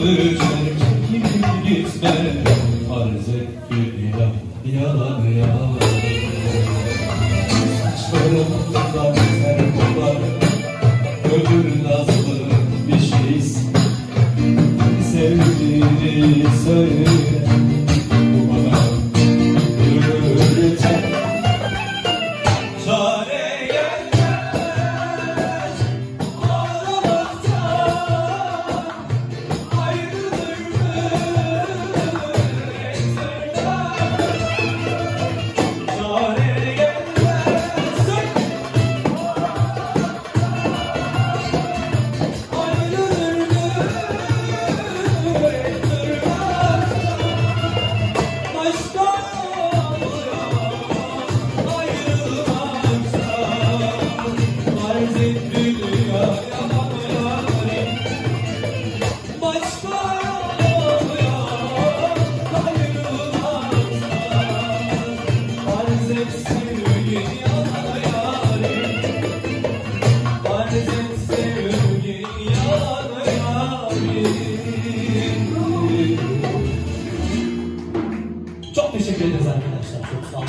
düşer çekip gitme Arz et bir ilah yalan yalan Saçlarımdan Teşekkür ederiz arkadaşlar. Çok sağ olun.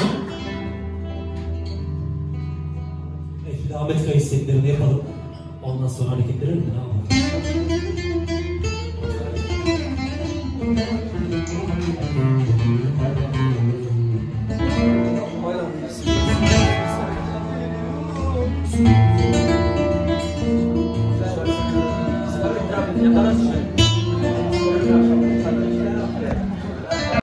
Belki de Ahmet Kaya isteklerini yapalım. Ondan sonra hareketlerini de alalım.